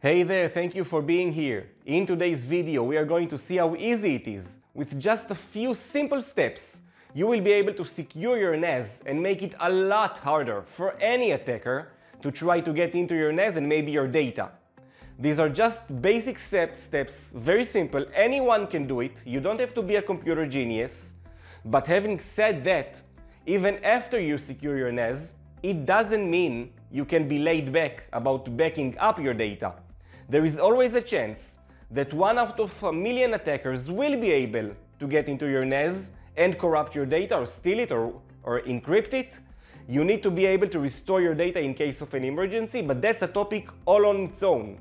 Hey there, thank you for being here. In today's video, we are going to see how easy it is. With just a few simple steps, you will be able to secure your NAS and make it a lot harder for any attacker to try to get into your NAS and maybe your data. These are just basic step, steps, very simple. Anyone can do it. You don't have to be a computer genius. But having said that, even after you secure your NAS, it doesn't mean you can be laid back about backing up your data. There is always a chance that one out of a million attackers will be able to get into your NAS and corrupt your data or steal it or, or encrypt it. You need to be able to restore your data in case of an emergency, but that's a topic all on its own.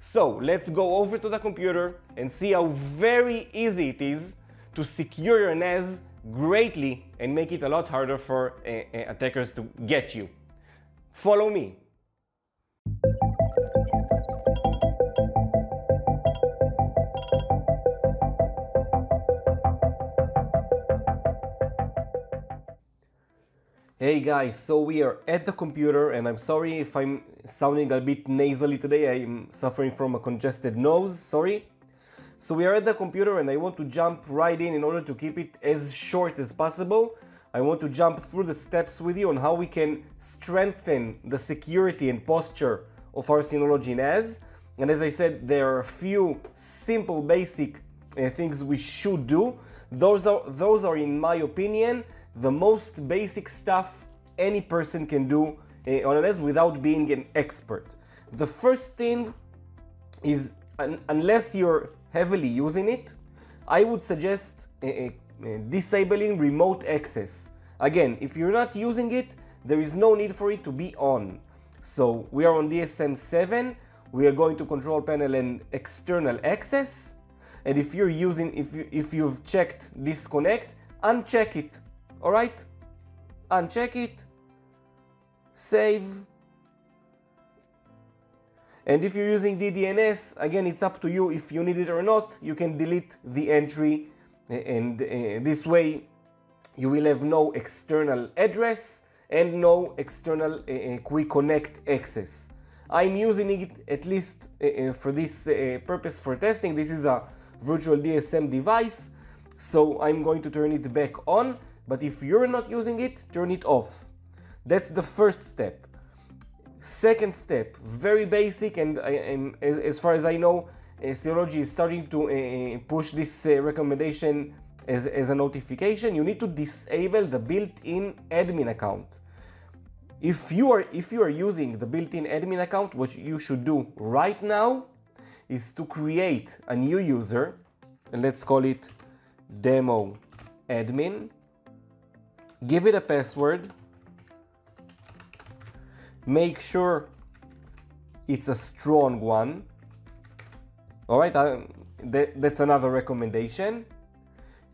So let's go over to the computer and see how very easy it is to secure your NAS greatly and make it a lot harder for uh, attackers to get you. Follow me. Hey guys, so we are at the computer and I'm sorry if I'm sounding a bit nasally today, I'm suffering from a congested nose, sorry. So we are at the computer and I want to jump right in in order to keep it as short as possible. I want to jump through the steps with you on how we can strengthen the security and posture of our Synology NAS. And as I said, there are a few simple basic uh, things we should do. Those are, those are in my opinion, the most basic stuff any person can do uh, on a NAS without being an expert. The first thing is, un unless you're heavily using it, I would suggest uh, uh, disabling remote access. Again, if you're not using it, there is no need for it to be on. So we are on DSM 7, we are going to control panel and external access. And if you're using, if, you, if you've checked disconnect, uncheck it all right? Uncheck it. Save. And if you're using DDNS again it's up to you if you need it or not. You can delete the entry and uh, this way you will have no external address and no external uh, quick connect access. I'm using it at least uh, for this uh, purpose for testing. This is a virtual DSM device so I'm going to turn it back on but if you're not using it, turn it off. That's the first step. Second step, very basic, and, and as, as, far as I know, uh, is starting to uh, push this uh, recommendation as, as a notification. You need to disable the built-in admin account. If you are if you are using the built-in admin account, what you should do right now is to create a new user, and let's call it demo admin give it a password. Make sure it's a strong one. All right uh, that, that's another recommendation.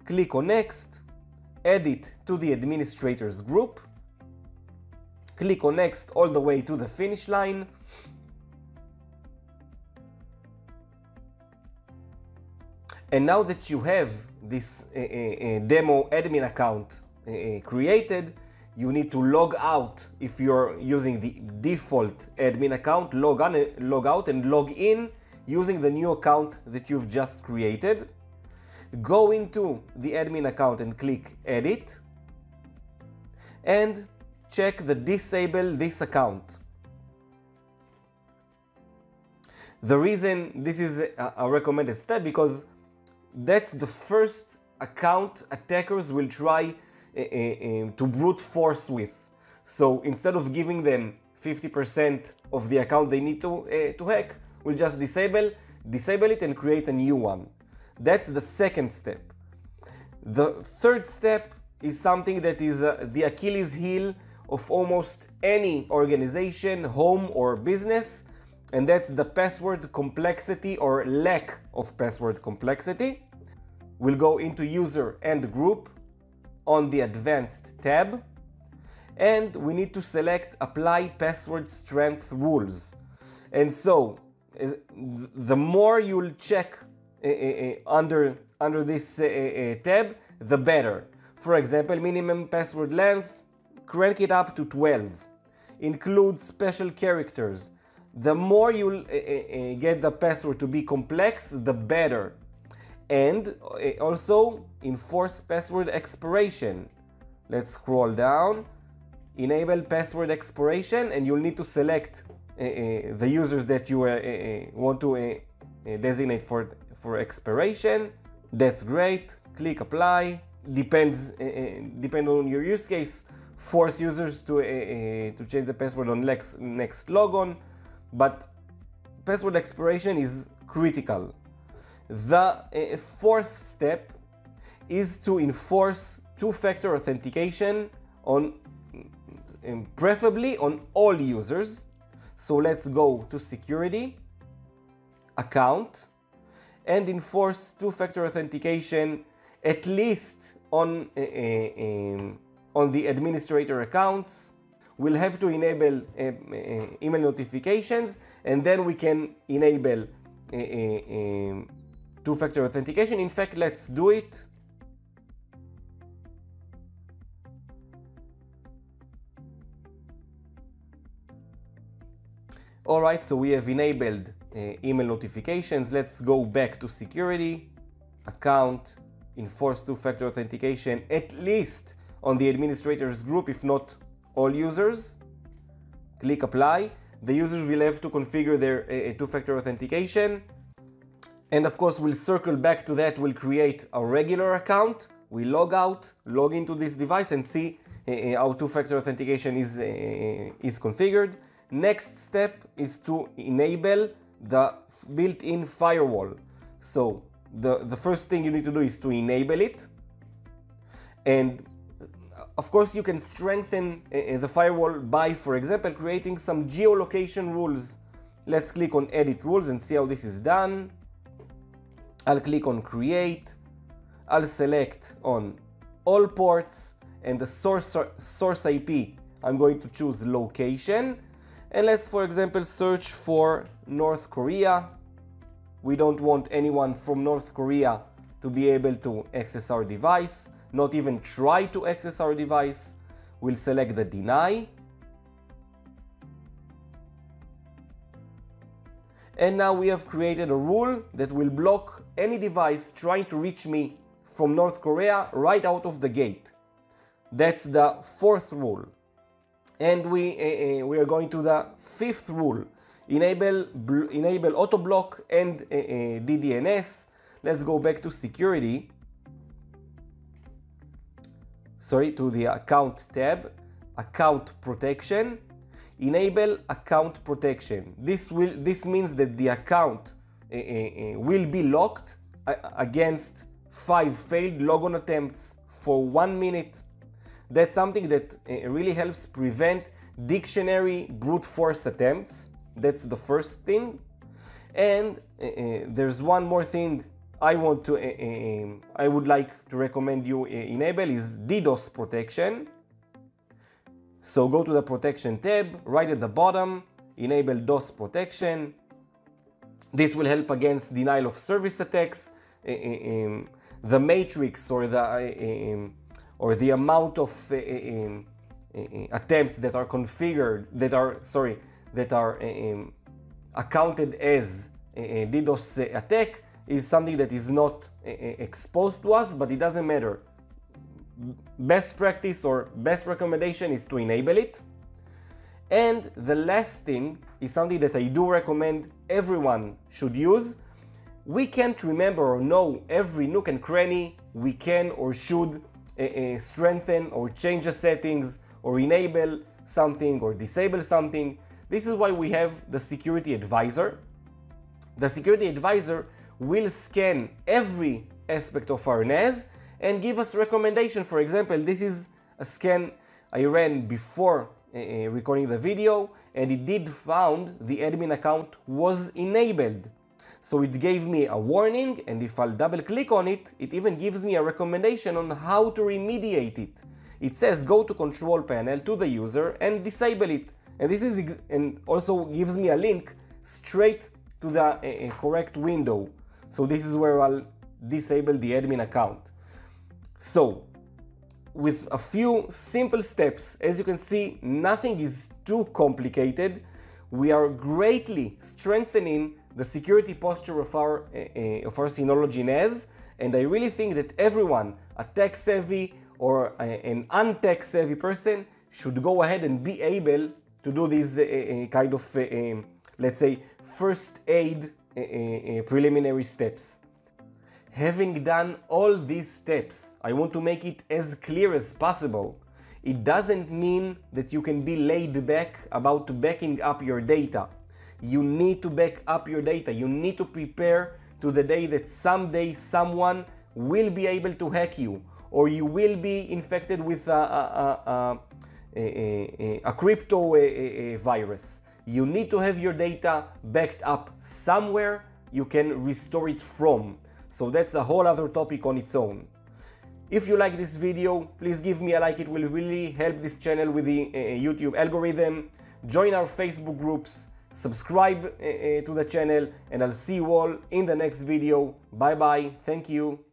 Click on next. Add it to the administrators group. Click on next all the way to the finish line. And now that you have this uh, uh, demo admin account uh, created, you need to log out if you're using the default admin account, log on, uh, log out and log in using the new account that you've just created. Go into the admin account and click edit and check the disable this account. The reason this is a recommended step because that's the first account attackers will try to brute force with. So instead of giving them 50% of the account they need to, uh, to hack, we'll just disable, disable it and create a new one. That's the second step. The third step is something that is uh, the Achilles heel of almost any organization, home or business, and that's the password complexity or lack of password complexity. We'll go into user and group on the Advanced tab and we need to select Apply Password Strength Rules. And so eh, the more you'll check uh, uh, under, under this tab, the better. For example, minimum password length, crank it up to 12. Include special characters. the more you'll get the password to be complex, the better. And eh, also enforce password expiration. Let's scroll down, enable password expiration, and you'll need to select eh, eh, the users that you want to designate for, for expiration. That's great. Click apply. Depends depend on your use case. Force users to to change the password on next next logon, but password expiration is critical. The eh, eh, fourth step is to enforce two-factor authentication on mm, mm, preferably on all users. So let's go to security, account, and enforce two-factor authentication at least on, uh, on the administrator accounts. We'll have to enable uh, email notifications and then we can enable two-factor authentication. In fact, let's do it. Alright, so we have enabled uh, email notifications. Let's go back to security, account, enforce two-factor authentication, at least on the administrators group, if not all users. Click apply. The users will have to configure their uh, two-factor authentication. And of course, we'll circle back to that. We'll create a regular account. We log out, log into this device and see uh, how two-factor authentication is, uh, is configured. Next step is to enable the built-in firewall. So the, the first thing you need to do is to enable it. And of course, you can strengthen uh, the firewall by, for example, creating some geolocation rules. Let's click on edit rules and see how this is done. I'll click on create. I'll select on all ports and the source, source IP. I'm going to choose location and let's, for example, search for North Korea. We don't want anyone from North Korea to be able to access our device, not even try to access our device. We'll select the deny. And now we have created a rule that will block any device trying to reach me from North Korea right out of the gate. That's the fourth rule. And we, uh, we are going to the fifth rule, enable, enable auto block and uh, DDoS. Let's go back to security. Sorry, to the account tab, account protection. Enable account protection. This will this means that the account uh, will be locked against five failed logon attempts for one minute that's something that uh, really helps prevent dictionary brute force attempts. That's the first thing. And uh, uh there's one more thing I want to, I would like to recommend you enable is DDoS protection. So go to the protection tab, right at the bottom, enable DOS protection. This will help against denial of service attacks. Um, the matrix or the um, or the amount of um, attempts that are configured, that are, sorry, that are accounted as a DDoS attack is something that is not exposed to us, but it doesn't matter. Best practice or best recommendation is to enable it. And the last thing is something that I do recommend everyone should use. We can't remember or know every nook and cranny we can or should uh, strengthen or change the settings or enable something or disable something. This is why we have the security advisor. The security advisor will scan every aspect of our NAS and give us recommendation. For example, this is a scan I ran before uh, recording the video and it did found the admin account was enabled. So it gave me a warning and if I'll double click on it, it even gives me a recommendation on how to remediate it. It says go to control panel to the user and disable it. And this is and also gives me a link straight to the uh, correct window. So this is where I'll disable the admin account. So with a few simple steps, as you can see, nothing is too complicated we are greatly strengthening the security posture of our, uh, of our Synology NAS. And I really think that everyone, a tech savvy or a, an untech savvy person, should go ahead and be able to do this uh, kind of, um, let's say, first aid preliminary steps. Having done all these steps, I want to make it as clear as possible it doesn't mean that you can be laid back about backing up your data. You need to back up your data. You need to prepare to the day that someday someone will be able to hack you or you will be infected with a, a, a, a, crypto virus. You need to have your data backed up somewhere you can restore it from. So that's a whole other topic on its own. If you like this video, please give me a like, it will really help this channel with the uh, YouTube algorithm. Join our Facebook groups, subscribe uh, uh, to the channel, and I'll see you all in the next video. Bye bye, thank you.